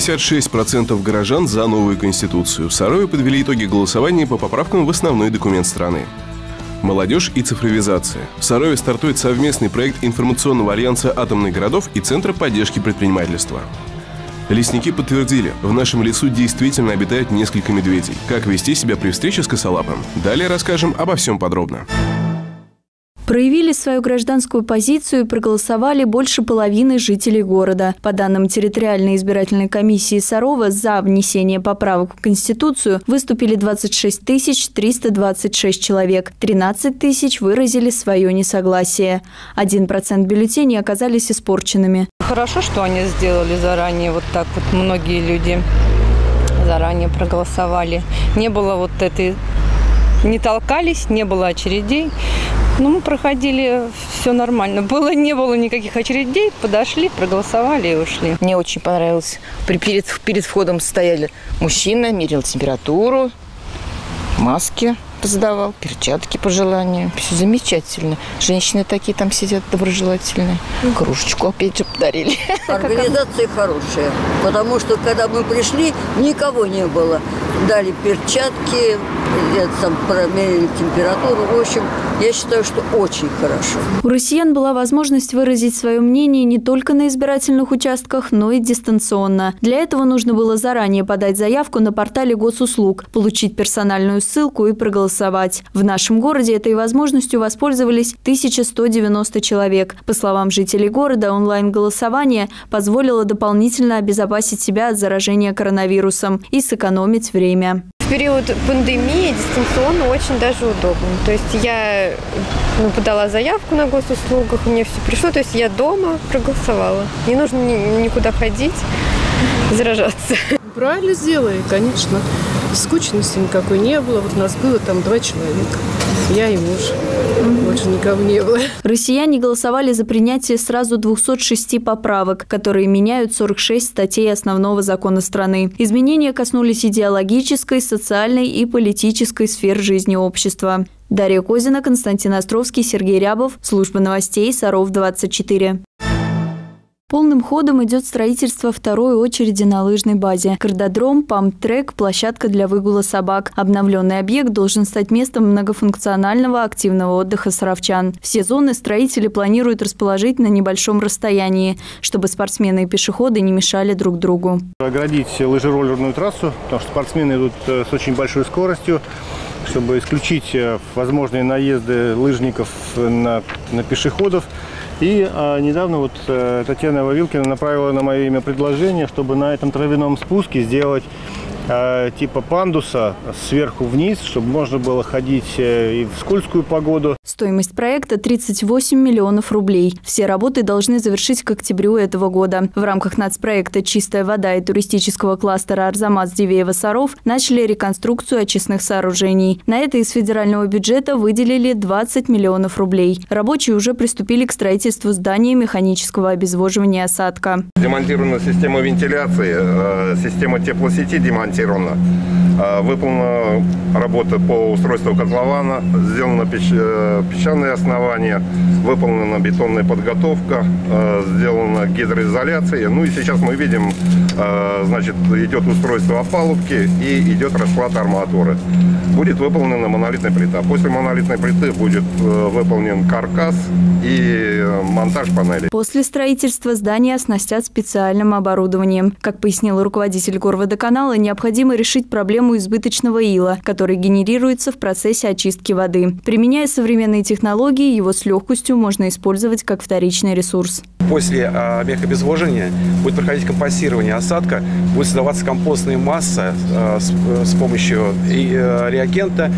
56% горожан за новую конституцию. В Сарове подвели итоги голосования по поправкам в основной документ страны. Молодежь и цифровизация. В Сарове стартует совместный проект информационного альянса атомных городов и Центра поддержки предпринимательства. Лесники подтвердили, в нашем лесу действительно обитает несколько медведей. Как вести себя при встрече с косолапым? Далее расскажем обо всем подробно. Проявили свою гражданскую позицию и проголосовали больше половины жителей города. По данным территориальной избирательной комиссии Сарова, за внесение поправок в Конституцию выступили 26 326 человек. 13 тысяч выразили свое несогласие. 1% бюллетеней оказались испорченными. Хорошо, что они сделали заранее, вот так вот многие люди заранее проголосовали. Не было вот этой не толкались, не было очередей. Ну, мы проходили, все нормально. Было, не было никаких очередей, подошли, проголосовали и ушли. Мне очень понравилось. При, перед, перед входом стояли мужчина, мерил температуру, маски задавал, перчатки по желанию. Все замечательно. Женщины такие там сидят доброжелательные. Кружечку опять же подарили. Организация хорошая, потому что когда мы пришли, никого не было. Дали перчатки, там промерили температуру. В общем, я считаю, что очень хорошо. У россиян была возможность выразить свое мнение не только на избирательных участках, но и дистанционно. Для этого нужно было заранее подать заявку на портале госуслуг, получить персональную ссылку и проголосовать. В нашем городе этой возможностью воспользовались 1190 человек. По словам жителей города, онлайн-голосование позволило дополнительно обезопасить себя от заражения коронавирусом и сэкономить время период пандемии дистанционно очень даже удобно. То есть я ну, подала заявку на госуслугах, мне все пришло, то есть я дома проголосовала. Не нужно никуда ходить, заражаться. Правильно сделали, конечно. Скучности никакой не было. Вот нас было там два человека. Я и муж. Больше никого не было. Россияне голосовали за принятие сразу 206 поправок, которые меняют 46 статей основного закона страны. Изменения коснулись идеологической, социальной и политической сфер жизни общества. Дарья Козина, Константин Островский, Сергей Рябов. Служба новостей Саров-24. Полным ходом идет строительство второй очереди на лыжной базе. Кардодром, памп-трек, площадка для выгула собак. Обновленный объект должен стать местом многофункционального активного отдыха саровчан. Все зоны строители планируют расположить на небольшом расстоянии, чтобы спортсмены и пешеходы не мешали друг другу. Оградить лыжероллерную трассу, потому что спортсмены идут э, с очень большой скоростью чтобы исключить э, возможные наезды лыжников на, на пешеходов. И а, недавно вот а, Татьяна Вавилкина направила на мое имя предложение, чтобы на этом травяном спуске сделать Э, типа пандуса сверху вниз, чтобы можно было ходить э, и в скользкую погоду. Стоимость проекта 38 миллионов рублей. Все работы должны завершить к октябрю этого года. В рамках нацпроекта «Чистая вода» и туристического кластера «Арзамас Дивеева-Саров» начали реконструкцию очистных сооружений. На это из федерального бюджета выделили 20 миллионов рублей. Рабочие уже приступили к строительству здания механического обезвоживания осадка. Демонтирована система вентиляции, э, система теплосети демонтирована гарантированно. А, выполнена работа по устройству котлована, сделано э, песчаное основание, выполнена бетонная подготовка, э, сделана гидроизоляция. Ну и сейчас мы видим, э, значит, идет устройство опалубки и идет расклад арматуры. Будет выполнена монолитная плита. После монолитной плиты будет выполнен каркас и монтаж панели. После строительства здания оснастят специальным оборудованием. Как пояснил руководитель горводоканала, необходимо решить проблему избыточного ила, который генерируется в процессе очистки воды. Применяя современные технологии, его с легкостью можно использовать как вторичный ресурс. После э, мехобезвоживания будет проходить компостирование осадка, будет создаваться компостная масса э, с, помощью и, реагента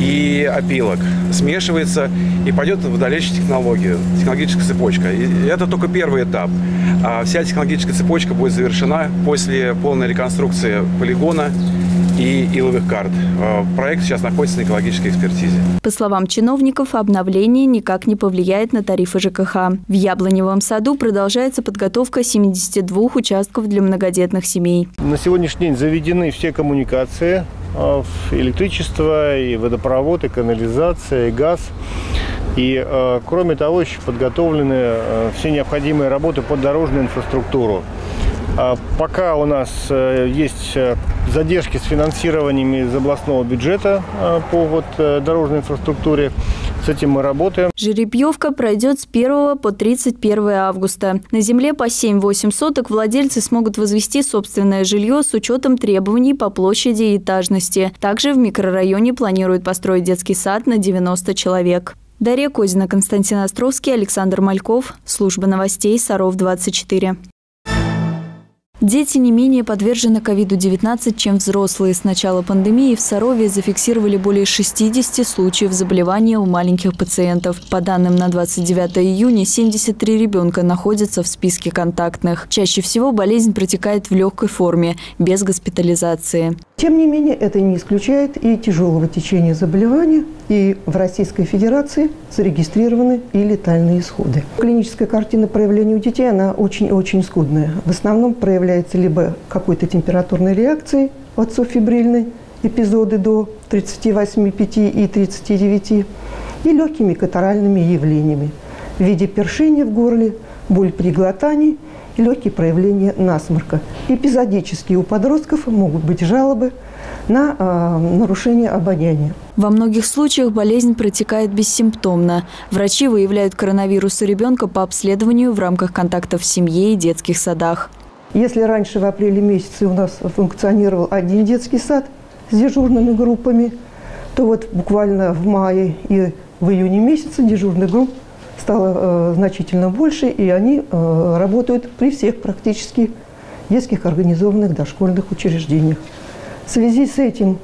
и опилок. Смешивается и пойдет в дальнейшую технологию, технологическая цепочка. И это только первый этап. А вся технологическая цепочка будет завершена после полной реконструкции полигона и иловых карт. А, проект сейчас находится на экологической экспертизе. По словам чиновников, обновление никак не повлияет на тарифы ЖКХ. В Яблоневом саду продолжается подготовка 72 участков для многодетных семей. На сегодняшний день заведены все коммуникации, а, электричество, и водопровод, и канализация, и газ. И, а, кроме того, еще подготовлены все необходимые работы под дорожную инфраструктуру. А пока у нас э, есть э, задержки с финансированием из областного бюджета э, по вот дорожной инфраструктуре. С этим мы работаем. Жеребьевка пройдет с 1 по 31 августа. На земле по 7-8 соток владельцы смогут возвести собственное жилье с учетом требований по площади и этажности. Также в микрорайоне планируют построить детский сад на 90 человек. Дарья Козина, Константин Островский, Александр Мальков. Служба новостей Саров-24. Дети не менее подвержены ковиду-19, чем взрослые. С начала пандемии в Сарове зафиксировали более 60 случаев заболевания у маленьких пациентов. По данным на 29 июня, 73 ребенка находятся в списке контактных. Чаще всего болезнь протекает в легкой форме, без госпитализации. Тем не менее, это не исключает и тяжелого течения заболевания, и в Российской Федерации зарегистрированы и летальные исходы. Клиническая картина проявления у детей, она очень-очень скудная. В основном проявляется либо какой-то температурной реакцией, отцофибрильной, эпизоды до 38,5 и 39, и легкими катаральными явлениями в виде першения в горле, боль при глотании – и легкие проявления насморка. Эпизодически у подростков могут быть жалобы на э, нарушение обоняния. Во многих случаях болезнь протекает бессимптомно. Врачи выявляют коронавирус у ребенка по обследованию в рамках контактов в семье и детских садах. Если раньше в апреле месяце у нас функционировал один детский сад с дежурными группами, то вот буквально в мае и в июне месяце дежурных групп стало э, значительно больше, и они э, работают при всех практически детских организованных дошкольных учреждениях. В связи с этим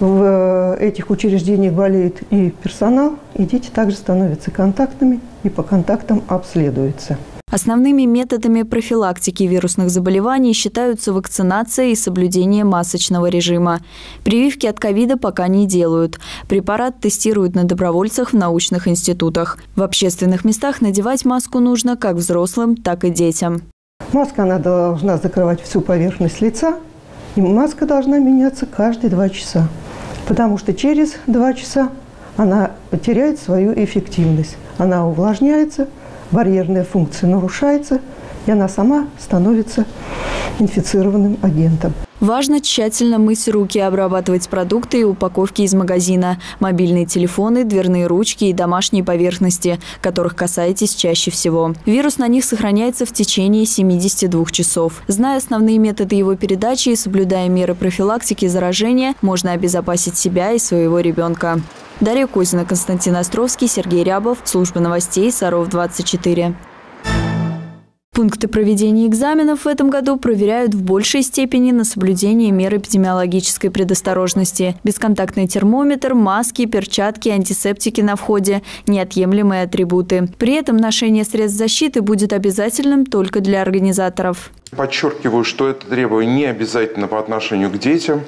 в э, этих учреждениях болеет и персонал, и дети также становятся контактными и по контактам обследуются. Основными методами профилактики вирусных заболеваний считаются вакцинация и соблюдение масочного режима. Прививки от ковида пока не делают. Препарат тестируют на добровольцах в научных институтах. В общественных местах надевать маску нужно как взрослым, так и детям. Маска она должна закрывать всю поверхность лица, и маска должна меняться каждые два часа, потому что через два часа она теряет свою эффективность. Она увлажняется – барьерная функция нарушается, и она сама становится инфицированным агентом. Важно тщательно мыть руки, обрабатывать продукты и упаковки из магазина, мобильные телефоны, дверные ручки и домашние поверхности, которых касаетесь чаще всего. Вирус на них сохраняется в течение 72 часов. Зная основные методы его передачи и соблюдая меры профилактики заражения, можно обезопасить себя и своего ребенка. Дарья Кузина, Константин Островский, Сергей Рябов. Служба новостей Саров-24. Пункты проведения экзаменов в этом году проверяют в большей степени на соблюдение мер эпидемиологической предосторожности. Бесконтактный термометр, маски, перчатки, антисептики на входе – неотъемлемые атрибуты. При этом ношение средств защиты будет обязательным только для организаторов. Подчеркиваю, что это требование не обязательно по отношению к детям.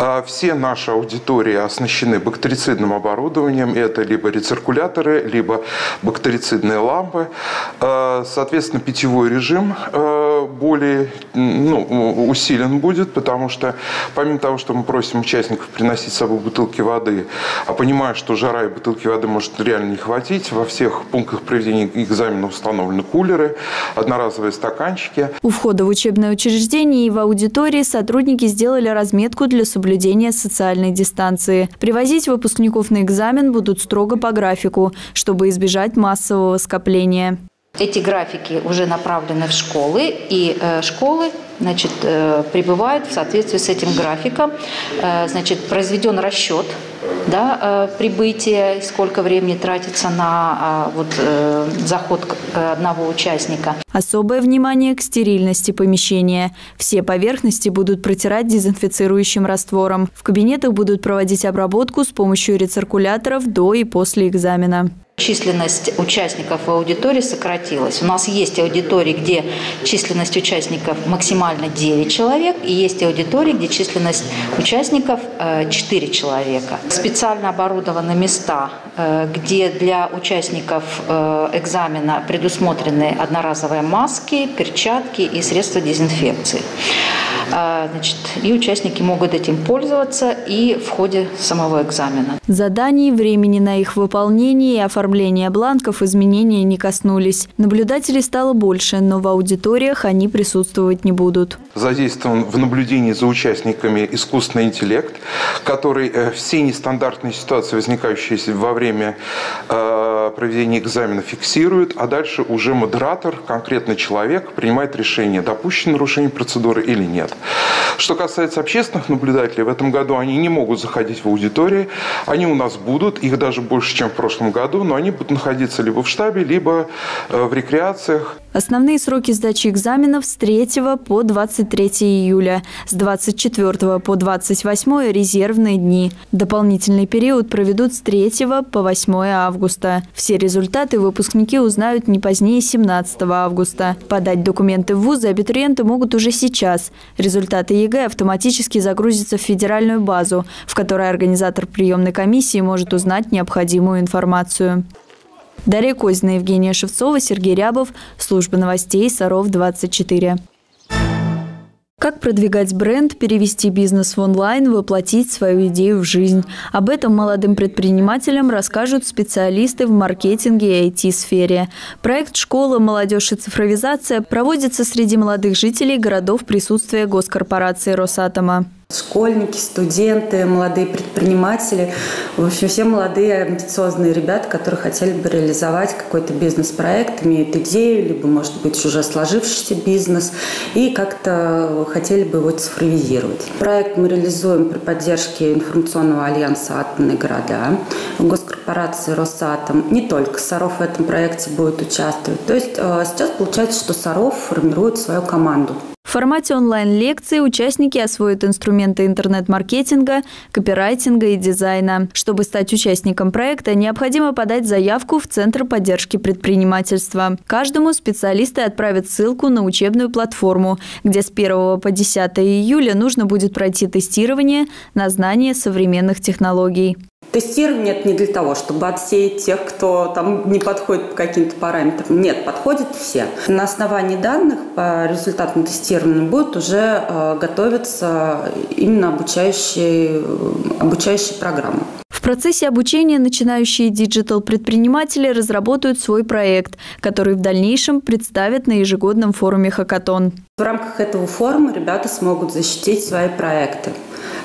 А, все наши аудитории оснащены бактерицидным оборудованием. Это либо рециркуляторы, либо бактерицидные лампы. А, соответственно, питьевой режим а, более ну, усилен будет, потому что помимо того, что мы просим участников приносить с собой бутылки воды, а понимая, что жара и бутылки воды может реально не хватить, во всех пунктах проведения экзамена установлены кулеры, одноразовые стаканчики. У входа входа в учебное учреждение и в аудитории сотрудники сделали разметку для соблюдения социальной дистанции. Привозить выпускников на экзамен будут строго по графику, чтобы избежать массового скопления. Эти графики уже направлены в школы, и э, школы значит, э, прибывают в соответствии с этим графиком. Э, значит, произведен расчет да, прибытия, сколько времени тратится на вот, заход одного участника. Особое внимание к стерильности помещения. Все поверхности будут протирать дезинфицирующим раствором. В кабинетах будут проводить обработку с помощью рециркуляторов до и после экзамена. Численность участников в аудитории сократилась. У нас есть аудитории, где численность участников максимально 9 человек, и есть аудитории, где численность участников 4 э, человека. Специально оборудованы места, э, где для участников э, экзамена предусмотрены одноразовые маски, перчатки и средства дезинфекции. значит, и участники могут этим пользоваться и в ходе самого экзамена. Заданий, времени на их выполнение и оформление бланков изменения не коснулись. Наблюдателей стало больше, но в аудиториях они присутствовать не будут. Задействован в наблюдении за участниками искусственный интеллект, который э, все нестандартные ситуации, возникающие во время э, проведения экзамена, фиксирует, а дальше уже модератор, конкретный человек, принимает решение, допущено нарушение процедуры или нет. Что касается общественных наблюдателей, в этом году они не могут заходить в аудитории. Они у нас будут, их даже больше, чем в прошлом году, но они будут находиться либо в штабе, либо э, в рекреациях. Основные сроки сдачи экзаменов с 3 по 23 июля, с 24 по 28 резервные дни. Дополнительный период проведут с 3 по 8 августа. Все результаты выпускники узнают не позднее 17 августа. Подать документы в вузы абитуриенты могут уже сейчас. Результаты ЕГЭ автоматически загрузятся в федеральную базу, в которой организатор приемной комиссии может узнать необходимую информацию. Дарья Козина, Евгения Шевцова, Сергей Рябов. Служба новостей Саров-24. Как продвигать бренд, перевести бизнес в онлайн, воплотить свою идею в жизнь? Об этом молодым предпринимателям расскажут специалисты в маркетинге и IT-сфере. Проект «Школа, молодежь и цифровизация» проводится среди молодых жителей городов присутствия госкорпорации «Росатома». Школьники, студенты, молодые предприниматели, в общем, все молодые амбициозные ребята, которые хотели бы реализовать какой-то бизнес-проект, имеют идею, либо, может быть, уже сложившийся бизнес, и как-то хотели бы его цифровизировать. Проект мы реализуем при поддержке информационного альянса «Атомные города», госкорпорации «Росатом». Не только Саров в этом проекте будет участвовать. То есть э, сейчас получается, что Саров формирует свою команду. В формате онлайн-лекции участники освоят инструменты интернет-маркетинга, копирайтинга и дизайна. Чтобы стать участником проекта, необходимо подать заявку в Центр поддержки предпринимательства. Каждому специалисты отправят ссылку на учебную платформу, где с 1 по 10 июля нужно будет пройти тестирование на знание современных технологий. Тестирование это не для того, чтобы отсеять тех, кто там не подходит по каким-то параметрам. Нет, подходят все. На основании данных по результатам тестирования будет уже э, готовиться именно обучающие, обучающие программы. В процессе обучения начинающие диджитал-предприниматели разработают свой проект, который в дальнейшем представят на ежегодном форуме «Хакатон». В рамках этого форума ребята смогут защитить свои проекты.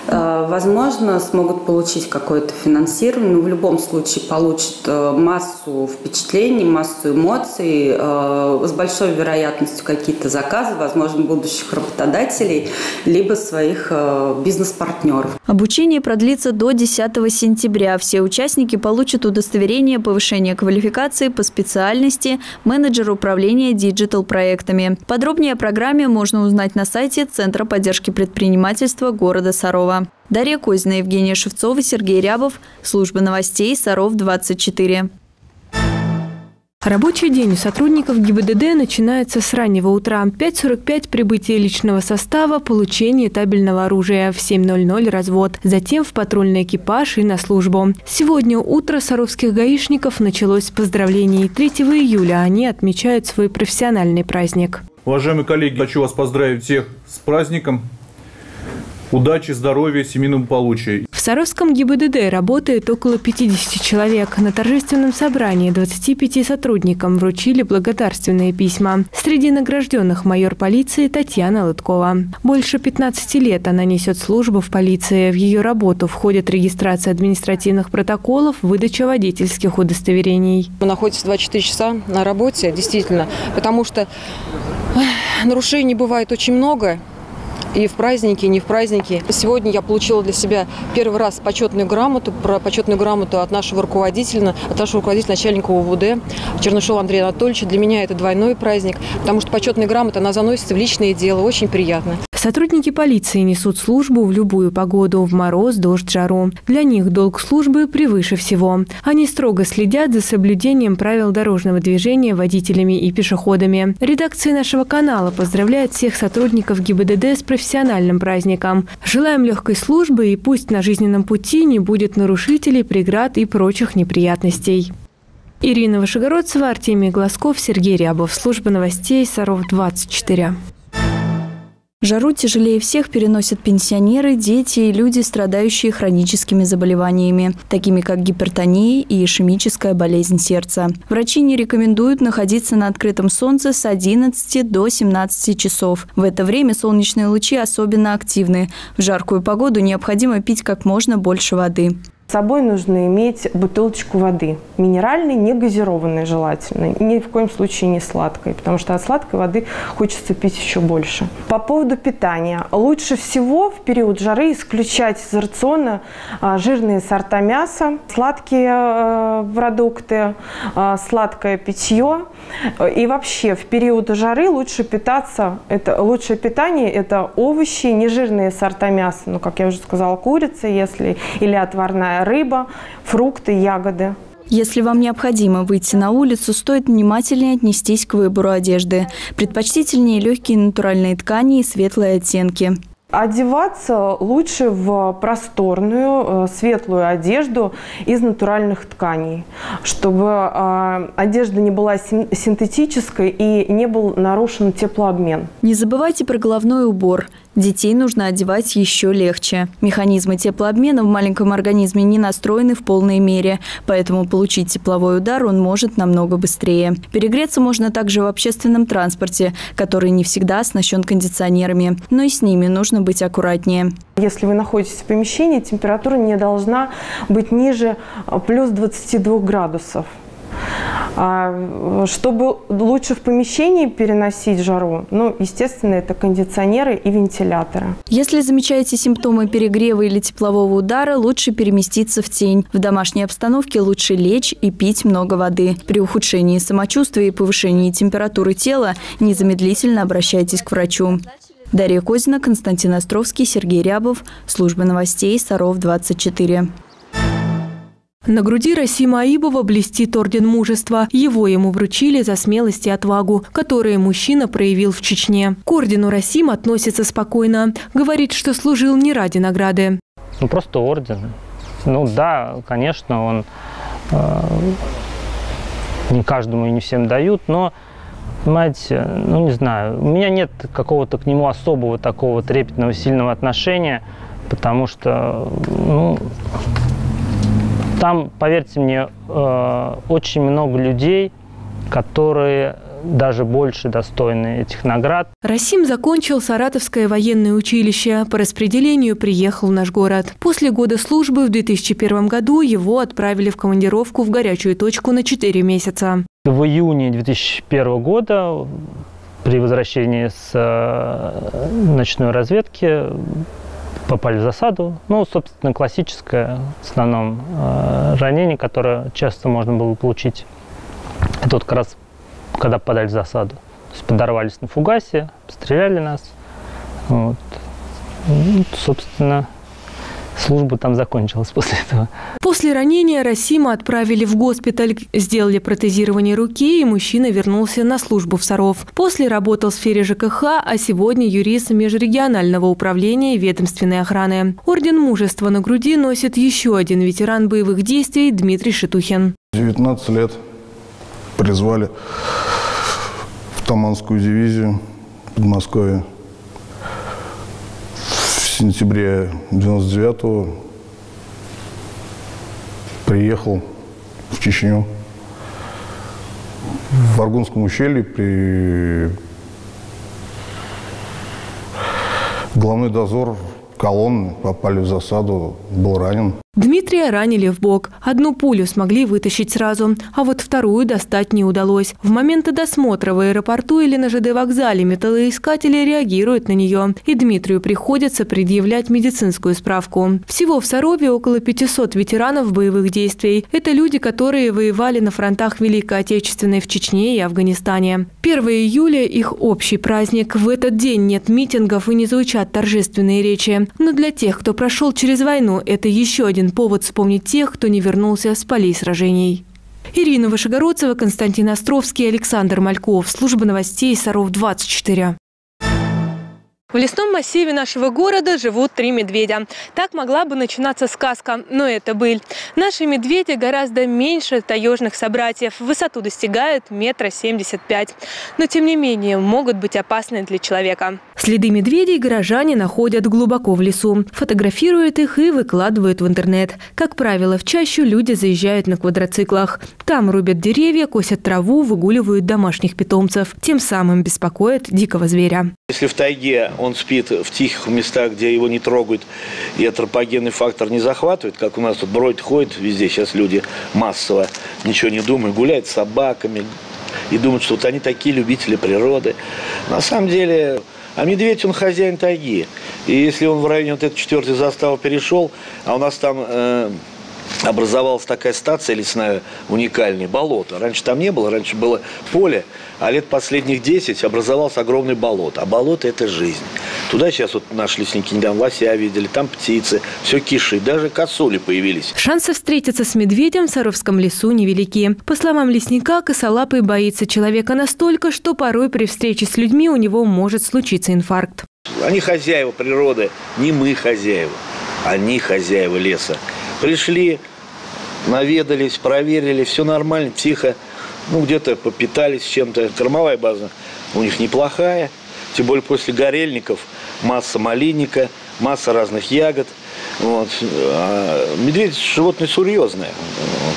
Э, возможно, смогут получить какое-то финансирование, но в любом случае получат э, массу впечатлений, массу эмоций, э, с большой вероятностью какие-то заказы, возможно, будущих работодателей, либо своих бизнес-партнеров. Обучение продлится до 10 сентября. Все участники получат удостоверение повышения квалификации по специальности менеджер управления диджитал-проектами. Подробнее о программе можно узнать на сайте Центра поддержки предпринимательства города Сарова. Дарья Козина, Евгения Шевцова, Сергей Рябов. Служба новостей Саров-24. Рабочий день у сотрудников ГИБДД начинается с раннего утра. 5.45 – прибытие личного состава, получение табельного оружия. В 7.00 – развод. Затем в патрульный экипаж и на службу. Сегодня утро саровских гаишников началось с поздравлений. 3 июля они отмечают свой профессиональный праздник. Уважаемые коллеги, хочу вас поздравить всех с праздником. Удачи, здоровья, семейного благополучия. Саровском ГИБДД работает около 50 человек. На торжественном собрании 25 сотрудникам вручили благодарственные письма. Среди награжденных майор полиции Татьяна Лыткова. Больше 15 лет она несет службу в полиции. В ее работу входит регистрация административных протоколов, выдача водительских удостоверений. Мы находимся 24 часа на работе, действительно, потому что нарушений бывает очень много и в праздники, и не в праздники. Сегодня я получила для себя первый раз почетную грамоту, про почетную грамоту от нашего руководителя, от нашего руководителя, начальника УВД Чернышова Андрея Анатольевича. Для меня это двойной праздник, потому что почетная грамота, она заносится в личное дело, очень приятно. Сотрудники полиции несут службу в любую погоду, в мороз, дождь, жару. Для них долг службы превыше всего. Они строго следят за соблюдением правил дорожного движения водителями и пешеходами. Редакция нашего канала поздравляет всех сотрудников ГИБДД с профессиональным праздником. Желаем легкой службы и пусть на жизненном пути не будет нарушителей, преград и прочих неприятностей. Ирина Вышегородцева, Артемий Глазков, Сергей Рябов. Служба новостей Саров 24. Жару тяжелее всех переносят пенсионеры, дети и люди, страдающие хроническими заболеваниями, такими как гипертония и ишемическая болезнь сердца. Врачи не рекомендуют находиться на открытом солнце с 11 до 17 часов. В это время солнечные лучи особенно активны. В жаркую погоду необходимо пить как можно больше воды. Собой нужно иметь бутылочку воды. Минеральной, не газированной желательно. Ни в коем случае не сладкой, потому что от сладкой воды хочется пить еще больше. По поводу питания. Лучше всего в период жары исключать из рациона а, жирные сорта мяса, сладкие э, продукты, а, сладкое питье. И вообще в период жары лучше питаться, это лучшее питание – это овощи, нежирные сорта мяса, ну, как я уже сказала, курица, если, или отварная рыба, фрукты, ягоды. Если вам необходимо выйти на улицу, стоит внимательнее отнестись к выбору одежды. Предпочтительнее легкие натуральные ткани и светлые оттенки. Одеваться лучше в просторную, э, светлую одежду из натуральных тканей, чтобы э, одежда не была синтетической и не был нарушен теплообмен. Не забывайте про головной убор – Детей нужно одевать еще легче. Механизмы теплообмена в маленьком организме не настроены в полной мере, поэтому получить тепловой удар он может намного быстрее. Перегреться можно также в общественном транспорте, который не всегда оснащен кондиционерами, но и с ними нужно быть аккуратнее. Если вы находитесь в помещении, температура не должна быть ниже плюс 22 градусов. А, чтобы лучше в помещении переносить жару, ну, естественно, это кондиционеры и вентиляторы. Если замечаете симптомы перегрева или теплового удара, лучше переместиться в тень. В домашней обстановке лучше лечь и пить много воды. При ухудшении самочувствия и повышении температуры тела незамедлительно обращайтесь к врачу. Дарья Козина, Константин Островский, Сергей Рябов. Служба новостей Саров 24. На груди Расима Аибова блестит орден мужества. Его ему вручили за смелость и отвагу, которые мужчина проявил в Чечне. К ордену Расим относится спокойно. Говорит, что служил не ради награды. Ну, просто орден. Ну да, конечно, он э, не каждому и не всем дают, но понимаете, ну не знаю, у меня нет какого-то к нему особого такого трепетного, сильного отношения, потому что, ну, там, поверьте мне, э, очень много людей, которые даже больше достойны этих наград. Расим закончил Саратовское военное училище. По распределению приехал в наш город. После года службы в 2001 году его отправили в командировку в горячую точку на 4 месяца. В июне 2001 года при возвращении с э, ночной разведки попали в засаду. Ну, собственно, классическое в основном э, ранение, которое часто можно было получить. Это вот как раз, когда попадали в засаду. То есть подорвались на фугасе, стреляли нас. Вот. Ну, собственно, служба там закончилась после этого. После ранения Расима отправили в госпиталь, сделали протезирование руки, и мужчина вернулся на службу в Саров. После работал в сфере ЖКХ, а сегодня юрист межрегионального управления ведомственной охраны. Орден мужества на груди носит еще один ветеран боевых действий Дмитрий Шитухин. 19 лет призвали в Таманскую дивизию Подмосковья сентябре 99-го приехал в Чечню. В Аргунском ущелье при главный дозор колонны попали в засаду, был ранен. Дмитрия ранили в бок. Одну пулю смогли вытащить сразу, а вот вторую достать не удалось. В моменты досмотра в аэропорту или на ЖД вокзале металлоискатели реагируют на нее, и Дмитрию приходится предъявлять медицинскую справку. Всего в Сарове около 500 ветеранов боевых действий. Это люди, которые воевали на фронтах Великой Отечественной в Чечне и Афганистане. 1 июля – их общий праздник. В этот день нет митингов и не звучат торжественные речи. Но для тех, кто прошел через войну, это еще один один повод вспомнить тех, кто не вернулся с полей сражений. Ирина Вышегородцева, Константин Островский, Александр Мальков. Служба новостей Саров 24. В лесном массиве нашего города живут три медведя. Так могла бы начинаться сказка, но это быль. Наши медведи гораздо меньше таежных собратьев. Высоту достигают метра семьдесят пять. Но, тем не менее, могут быть опасны для человека. Следы медведей горожане находят глубоко в лесу, фотографируют их и выкладывают в интернет. Как правило, в чащу люди заезжают на квадроциклах. Там рубят деревья, косят траву, выгуливают домашних питомцев. Тем самым беспокоят дикого зверя. Если в тайге он спит в тихих местах, где его не трогают, и антропогенный фактор не захватывает, как у нас тут бродит, ходит везде, сейчас люди массово ничего не думают, гуляют с собаками и думают, что вот они такие любители природы. На самом деле, а медведь, он хозяин тайги. И если он в районе вот этой четвертой заставы перешел, а у нас там... Э, образовалась такая стация лесная уникальная, болото. Раньше там не было, раньше было поле, а лет последних 10 образовалось огромное болото. А болото – это жизнь. Туда сейчас вот наши лесники недавно лося видели, там птицы, все кишит, даже косули появились. Шансы встретиться с медведем в Саровском лесу невелики. По словам лесника, косолапый боится человека настолько, что порой при встрече с людьми у него может случиться инфаркт. Они хозяева природы, не мы хозяева, они хозяева леса. Пришли, наведались, проверили, все нормально, тихо. Ну, где-то попитались чем-то. Кормовая база у них неплохая. Тем более после горельников масса малинника, масса разных ягод. Вот. А медведь животное серьезное,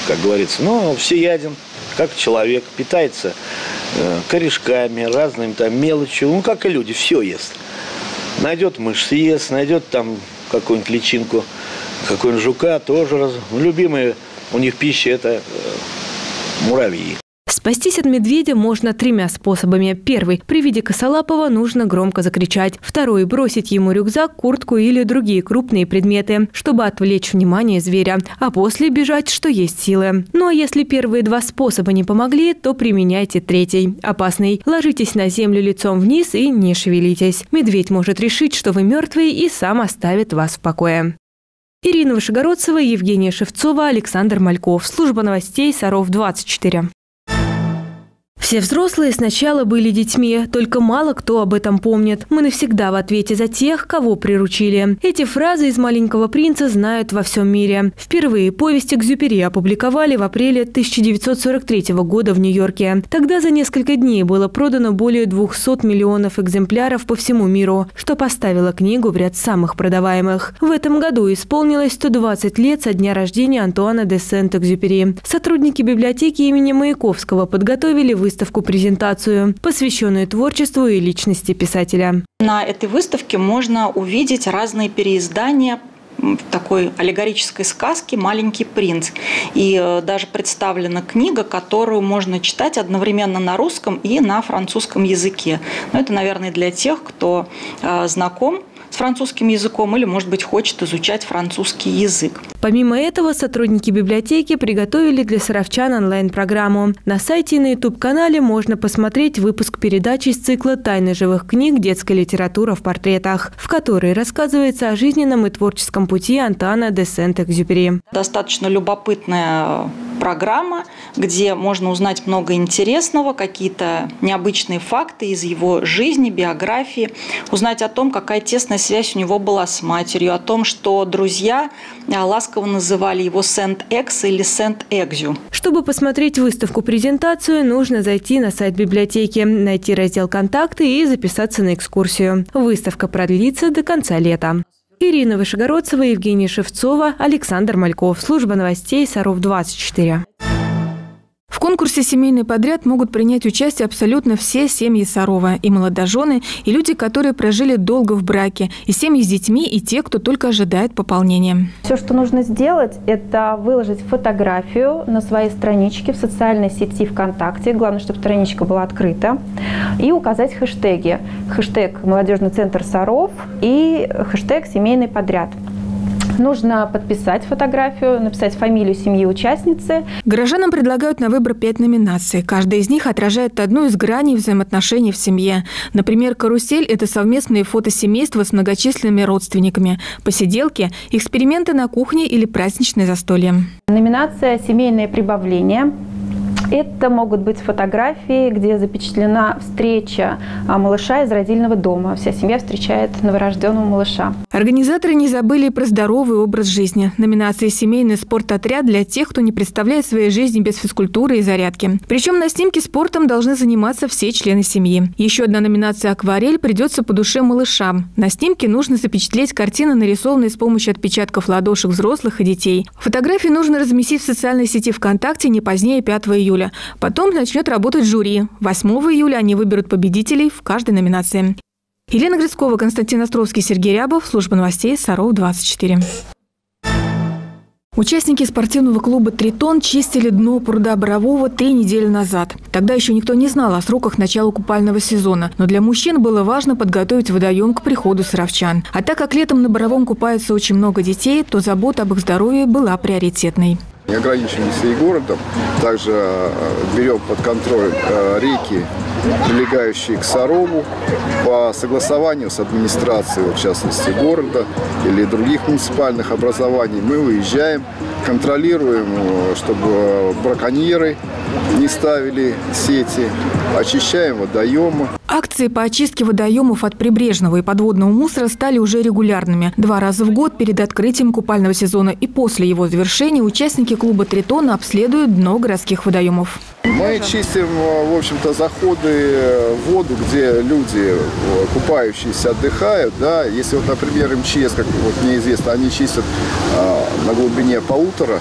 как говорится. Но всеяден, как человек. Питается э, корешками, разными там мелочью. Ну, как и люди, все ест. Найдет мышь съест, найдет там какую-нибудь личинку какой-нибудь жука тоже. Раз... Любимая у них пища – это э, муравьи. Спастись от медведя можно тремя способами. Первый – при виде косолапого нужно громко закричать. Второй – бросить ему рюкзак, куртку или другие крупные предметы, чтобы отвлечь внимание зверя. А после бежать, что есть силы. Ну а если первые два способа не помогли, то применяйте третий – опасный. Ложитесь на землю лицом вниз и не шевелитесь. Медведь может решить, что вы мертвые и сам оставит вас в покое. Ирина Вышегородцева, Евгения Шевцова, Александр Мальков. Служба новостей Саров 24. Все взрослые сначала были детьми, только мало кто об этом помнит. Мы навсегда в ответе за тех, кого приручили. Эти фразы из «Маленького принца» знают во всем мире. Впервые повесть Экзюпери опубликовали в апреле 1943 года в Нью-Йорке. Тогда за несколько дней было продано более 200 миллионов экземпляров по всему миру, что поставило книгу в ряд самых продаваемых. В этом году исполнилось 120 лет со дня рождения Антуана де Сент-Экзюпери. Сотрудники библиотеки имени Маяковского подготовили выставку выставку-презентацию, посвященную творчеству и личности писателя. На этой выставке можно увидеть разные переиздания такой аллегорической сказки «Маленький принц». И э, даже представлена книга, которую можно читать одновременно на русском и на французском языке. Но это, наверное, для тех, кто э, знаком с французским языком или, может быть, хочет изучать французский язык. Помимо этого, сотрудники библиотеки приготовили для саровчан онлайн-программу. На сайте и на YouTube-канале можно посмотреть выпуск передачи из цикла «Тайны живых книг. Детская литература в портретах», в которой рассказывается о жизненном и творческом пути Антана де Сент-Экзюпери. Достаточно любопытная программа, где можно узнать много интересного, какие-то необычные факты из его жизни, биографии, узнать о том, какая тесная связь у него была с матерью, о том, что друзья а, ласково называли его Сент-Экс или Сент-Экзю. Чтобы посмотреть выставку-презентацию, нужно зайти на сайт библиотеки, найти раздел «Контакты» и записаться на экскурсию. Выставка продлится до конца лета. Ирина Вышегородцева, Евгения Шевцова, Александр Мальков. Служба новостей Саров 24. В конкурсе «Семейный подряд» могут принять участие абсолютно все семьи Сарова. И молодожены, и люди, которые прожили долго в браке, и семьи с детьми, и те, кто только ожидает пополнения. Все, что нужно сделать, это выложить фотографию на своей страничке в социальной сети ВКонтакте. Главное, чтобы страничка была открыта. И указать хэштеги. Хэштег «Молодежный центр Саров» и хэштег «Семейный подряд». Нужно подписать фотографию, написать фамилию семьи участницы. Горожанам предлагают на выбор пять номинаций. Каждая из них отражает одну из граней взаимоотношений в семье. Например, «Карусель» – это совместные фото семейства с многочисленными родственниками. Посиделки – эксперименты на кухне или праздничное застолье. Номинация «Семейное прибавление» Это могут быть фотографии, где запечатлена встреча а, малыша из родильного дома. Вся семья встречает новорожденного малыша. Организаторы не забыли про здоровый образ жизни. Номинация «Семейный спорт-отряд» для тех, кто не представляет своей жизни без физкультуры и зарядки. Причем на снимке спортом должны заниматься все члены семьи. Еще одна номинация «Акварель» придется по душе малышам. На снимке нужно запечатлеть картины, нарисованные с помощью отпечатков ладошек взрослых и детей. Фотографии нужно разместить в социальной сети ВКонтакте не позднее 5 июля. Потом начнет работать жюри. 8 июля они выберут победителей в каждой номинации. Елена Грицкова, Константин Островский, Сергей Рябов. Служба новостей Саров 24. Участники спортивного клуба «Тритон» чистили дно пруда Борового три недели назад. Тогда еще никто не знал о сроках начала купального сезона, но для мужчин было важно подготовить водоем к приходу сыровчан. А так как летом на Боровом купается очень много детей, то забота об их здоровье была приоритетной. Не ограничимся и городом, также э, берем под контроль э, реки, прилегающие к Сарову, по согласованию с администрацией, в частности города или других муниципальных образований, мы выезжаем, контролируем, э, чтобы браконьеры не ставили сети, очищаем водоемы. Акции по очистке водоемов от прибрежного и подводного мусора стали уже регулярными. Два раза в год перед открытием купального сезона и после его завершения участники клуба «Тритона» обследуют дно городских водоемов. Мы чистим, в общем-то, заходы в воду, где люди, купающиеся, отдыхают. Да? Если, вот, например, МЧС, как вот мне известно, они чистят а, на глубине полутора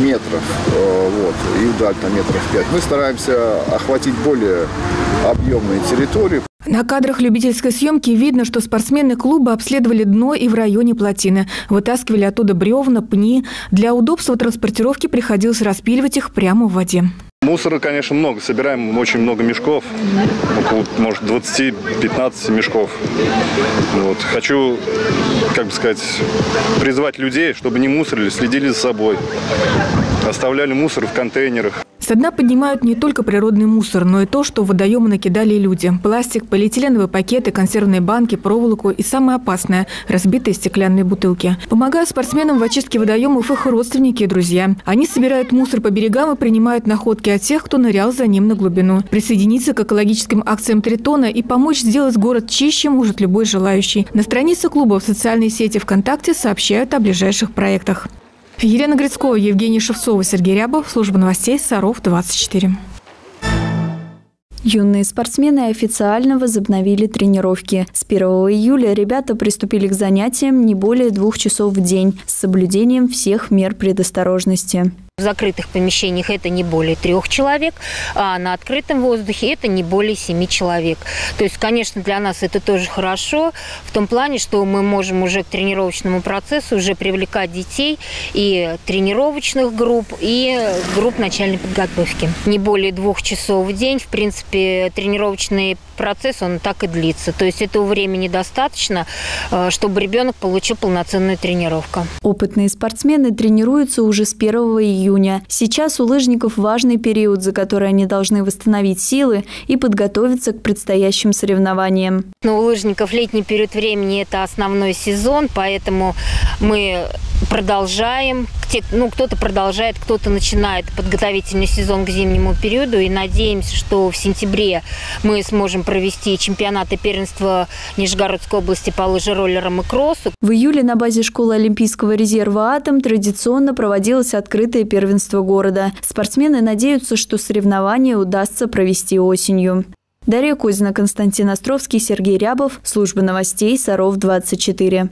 метров, а, вот, и вдаль на метров пять. Мы стараемся охватить более объемные территории. На кадрах любительской съемки видно, что спортсмены клуба обследовали дно и в районе плотины. Вытаскивали оттуда бревна, пни. Для удобства транспортировки приходилось распиливать их прямо в воде. Мусора, конечно, много. Собираем очень много мешков. Около, может, 20-15 мешков. Вот. Хочу, как бы сказать, призвать людей, чтобы не мусорили, следили за собой. Оставляли мусор в контейнерах. Со дна поднимают не только природный мусор, но и то, что в водоемы накидали люди. Пластик, полиэтиленовые пакеты, консервные банки, проволоку и самое опасное – разбитые стеклянные бутылки. Помогают спортсменам в очистке водоемов их родственники и друзья. Они собирают мусор по берегам и принимают находки от тех, кто нырял за ним на глубину. Присоединиться к экологическим акциям Тритона и помочь сделать город чище может любой желающий. На странице клуба в социальной сети ВКонтакте сообщают о ближайших проектах. Елена Грицкова, Евгений Шевцова, Сергей Рябов. Служба новостей Саров 24. Юные спортсмены официально возобновили тренировки. С 1 июля ребята приступили к занятиям не более двух часов в день с соблюдением всех мер предосторожности. В закрытых помещениях это не более трех человек, а на открытом воздухе это не более семи человек. То есть, конечно, для нас это тоже хорошо, в том плане, что мы можем уже к тренировочному процессу уже привлекать детей и тренировочных групп, и групп начальной подготовки. Не более двух часов в день, в принципе, тренировочный процесс, он так и длится. То есть этого времени достаточно, э, чтобы ребенок получил полноценную тренировку. Опытные спортсмены тренируются уже с 1 июля июня. Сейчас у лыжников важный период, за который они должны восстановить силы и подготовиться к предстоящим соревнованиям. Но у лыжников летний период времени – это основной сезон, поэтому мы продолжаем. Ну, кто-то продолжает, кто-то начинает подготовительный сезон к зимнему периоду. И надеемся, что в сентябре мы сможем провести чемпионаты первенства Нижегородской области по лыжероллерам и кроссу. В июле на базе школы Олимпийского резерва «Атом» традиционно проводилось открытое первенство города. Спортсмены надеются, что соревнования удастся провести осенью. Дарья Кузина, Константин Островский, Сергей Рябов. Служба новостей Саров 24.